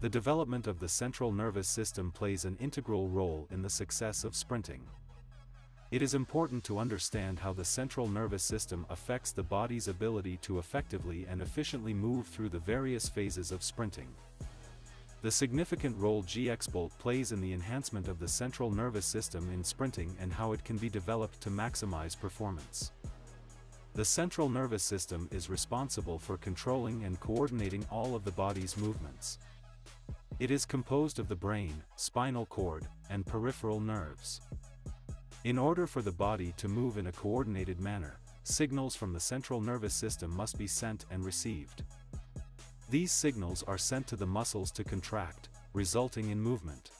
The development of the central nervous system plays an integral role in the success of sprinting. It is important to understand how the central nervous system affects the body's ability to effectively and efficiently move through the various phases of sprinting. The significant role GX-Bolt plays in the enhancement of the central nervous system in sprinting and how it can be developed to maximize performance. The central nervous system is responsible for controlling and coordinating all of the body's movements. It is composed of the brain, spinal cord, and peripheral nerves. In order for the body to move in a coordinated manner, signals from the central nervous system must be sent and received. These signals are sent to the muscles to contract, resulting in movement.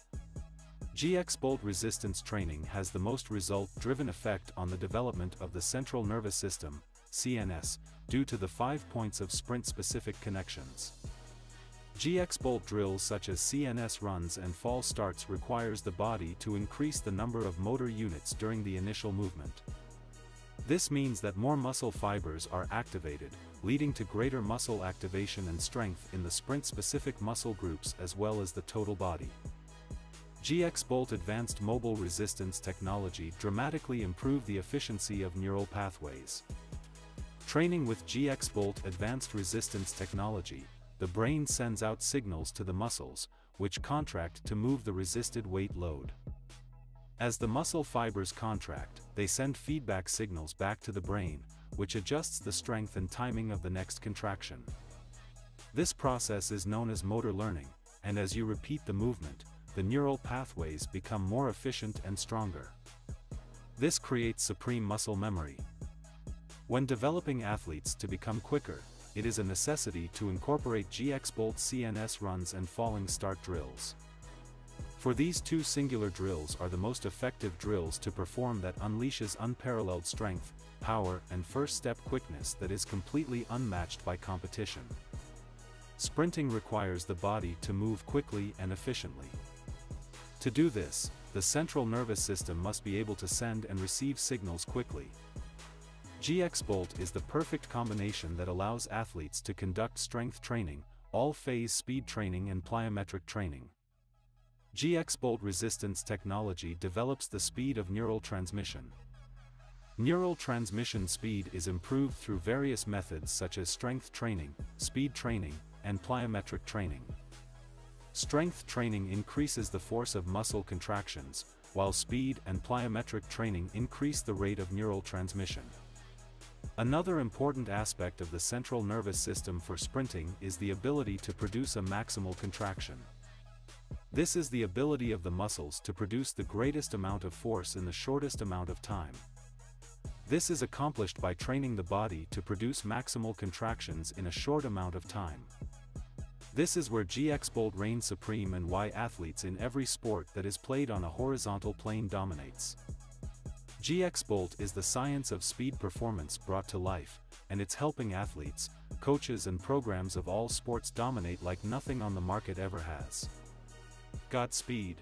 GX-Bolt resistance training has the most result-driven effect on the development of the central nervous system, CNS, due to the five points of sprint-specific connections. GX-Bolt drills such as CNS runs and fall starts requires the body to increase the number of motor units during the initial movement. This means that more muscle fibers are activated, leading to greater muscle activation and strength in the sprint-specific muscle groups as well as the total body. GX-Bolt Advanced Mobile Resistance Technology dramatically improve the efficiency of neural pathways. Training with GX-Bolt Advanced Resistance Technology, the brain sends out signals to the muscles, which contract to move the resisted weight load. As the muscle fibers contract, they send feedback signals back to the brain, which adjusts the strength and timing of the next contraction. This process is known as motor learning, and as you repeat the movement, the neural pathways become more efficient and stronger. This creates supreme muscle memory. When developing athletes to become quicker, it is a necessity to incorporate GX-Bolt CNS runs and falling start drills. For these two singular drills are the most effective drills to perform that unleashes unparalleled strength, power and first step quickness that is completely unmatched by competition. Sprinting requires the body to move quickly and efficiently. To do this, the central nervous system must be able to send and receive signals quickly. GX-Bolt is the perfect combination that allows athletes to conduct strength training, all-phase speed training and plyometric training. GX-Bolt resistance technology develops the speed of neural transmission. Neural transmission speed is improved through various methods such as strength training, speed training, and plyometric training. Strength training increases the force of muscle contractions, while speed and plyometric training increase the rate of neural transmission. Another important aspect of the central nervous system for sprinting is the ability to produce a maximal contraction. This is the ability of the muscles to produce the greatest amount of force in the shortest amount of time. This is accomplished by training the body to produce maximal contractions in a short amount of time. This is where GX-Bolt reigns supreme and why athletes in every sport that is played on a horizontal plane dominates. GX-Bolt is the science of speed performance brought to life, and it's helping athletes, coaches and programs of all sports dominate like nothing on the market ever has. Godspeed.